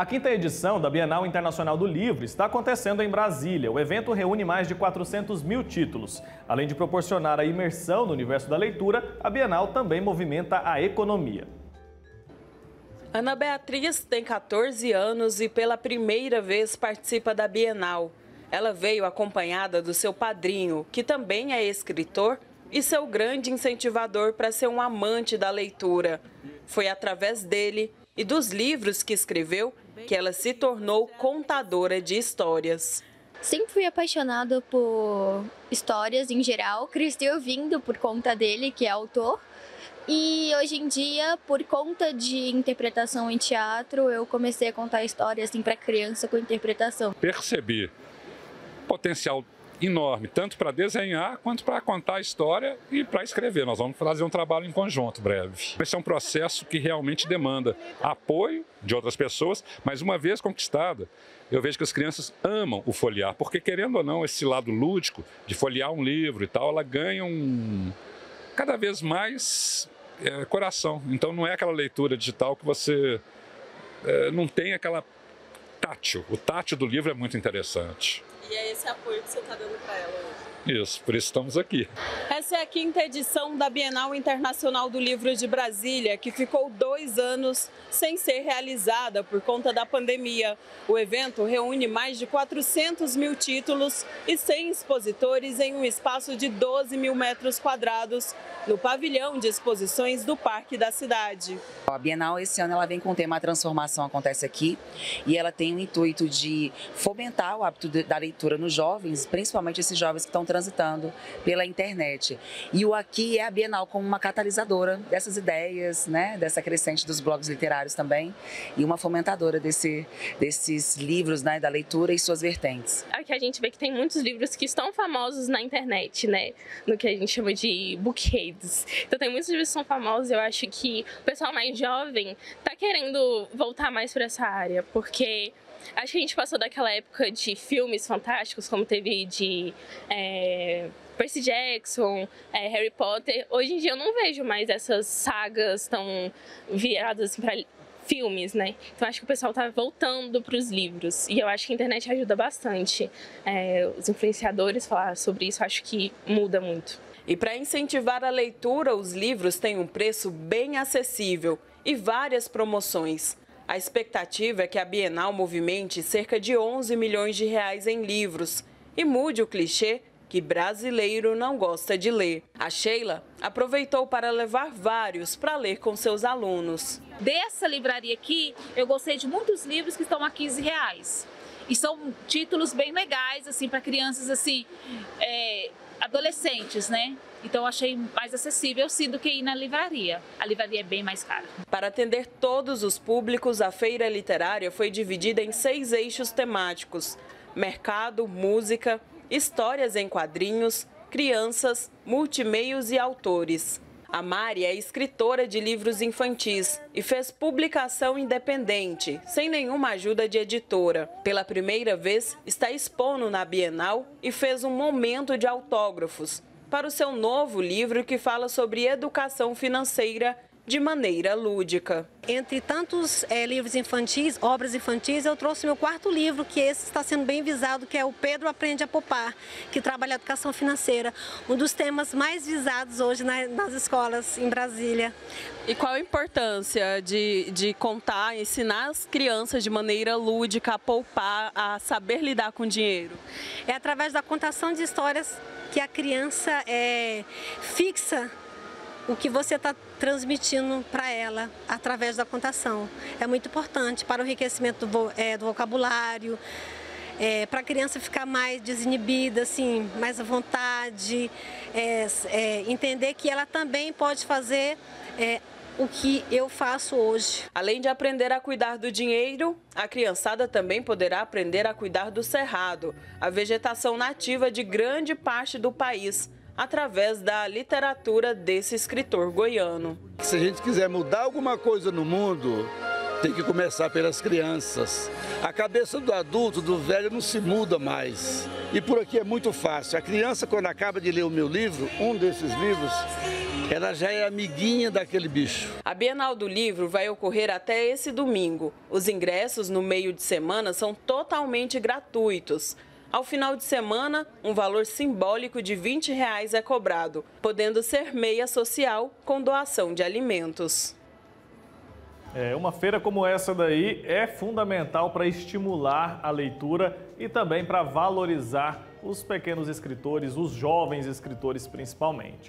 A quinta edição da Bienal Internacional do Livro está acontecendo em Brasília. O evento reúne mais de 400 mil títulos. Além de proporcionar a imersão no universo da leitura, a Bienal também movimenta a economia. Ana Beatriz tem 14 anos e pela primeira vez participa da Bienal. Ela veio acompanhada do seu padrinho, que também é escritor e seu grande incentivador para ser um amante da leitura. Foi através dele e dos livros que escreveu que ela se tornou contadora de histórias. Sempre fui apaixonada por histórias em geral, cresci ouvindo por conta dele, que é autor. E hoje em dia, por conta de interpretação em teatro, eu comecei a contar histórias assim, para criança com interpretação. Percebi potencial enorme, tanto para desenhar quanto para contar a história e para escrever. Nós vamos fazer um trabalho em conjunto breve. Esse é um processo que realmente demanda apoio de outras pessoas, mas uma vez conquistada, eu vejo que as crianças amam o folhear, porque querendo ou não, esse lado lúdico de folhear um livro e tal, ela ganha um cada vez mais é, coração. Então não é aquela leitura digital que você é, não tem aquela tátil. O tátil do livro é muito interessante. E é esse apoio que você está dando para ela hoje. Isso, por isso estamos aqui. Essa é a quinta edição da Bienal Internacional do Livro de Brasília, que ficou dois anos sem ser realizada por conta da pandemia. O evento reúne mais de 400 mil títulos e 100 expositores em um espaço de 12 mil metros quadrados no pavilhão de exposições do Parque da Cidade. A Bienal esse ano ela vem com o tema A Transformação Acontece Aqui e ela tem o intuito de fomentar o hábito da leitura nos jovens, principalmente esses jovens que estão transitando pela internet. E o Aqui é a Bienal como uma catalisadora dessas ideias, né, dessa crescente dos blogs literários também e uma fomentadora desse, desses livros, né, da leitura e suas vertentes. Aqui a gente vê que tem muitos livros que estão famosos na internet, né, no que a gente chama de bookheads. Então tem muitos livros que são famosos, eu acho que o pessoal mais jovem está querendo voltar mais para essa área, porque Acho que a gente passou daquela época de filmes fantásticos, como teve de é, Percy Jackson, é, Harry Potter. Hoje em dia eu não vejo mais essas sagas tão viradas para filmes, né? Então acho que o pessoal tá voltando para os livros e eu acho que a internet ajuda bastante. É, os influenciadores falar sobre isso, acho que muda muito. E para incentivar a leitura, os livros têm um preço bem acessível e várias promoções. A expectativa é que a Bienal movimente cerca de 11 milhões de reais em livros e mude o clichê que brasileiro não gosta de ler. A Sheila aproveitou para levar vários para ler com seus alunos. Dessa livraria aqui, eu gostei de muitos livros que estão a 15 reais. E são títulos bem legais, assim, para crianças, assim, é, adolescentes, né? Então eu achei mais acessível sim do que ir na livraria. A livraria é bem mais cara. Para atender todos os públicos, a feira literária foi dividida em seis eixos temáticos: mercado, música, histórias em quadrinhos, crianças, multimeios e autores. A Mari é escritora de livros infantis e fez publicação independente, sem nenhuma ajuda de editora. Pela primeira vez, está expondo na Bienal e fez um momento de autógrafos para o seu novo livro que fala sobre educação financeira de maneira lúdica. Entre tantos é, livros infantis, obras infantis, eu trouxe meu quarto livro, que esse está sendo bem visado, que é o Pedro Aprende a Poupar, que trabalha a educação financeira, um dos temas mais visados hoje na, nas escolas em Brasília. E qual a importância de, de contar, ensinar as crianças de maneira lúdica a poupar, a saber lidar com dinheiro? É através da contação de histórias que a criança é, fixa o que você está transmitindo para ela através da contação. É muito importante para o enriquecimento do, é, do vocabulário, é, para a criança ficar mais desinibida, assim, mais à vontade, é, é entender que ela também pode fazer é, o que eu faço hoje. Além de aprender a cuidar do dinheiro, a criançada também poderá aprender a cuidar do cerrado, a vegetação nativa de grande parte do país através da literatura desse escritor goiano. Se a gente quiser mudar alguma coisa no mundo, tem que começar pelas crianças. A cabeça do adulto, do velho, não se muda mais. E por aqui é muito fácil. A criança, quando acaba de ler o meu livro, um desses livros, ela já é amiguinha daquele bicho. A Bienal do Livro vai ocorrer até esse domingo. Os ingressos no meio de semana são totalmente gratuitos. Ao final de semana, um valor simbólico de 20 reais é cobrado, podendo ser meia social com doação de alimentos. É, uma feira como essa daí é fundamental para estimular a leitura e também para valorizar os pequenos escritores, os jovens escritores principalmente.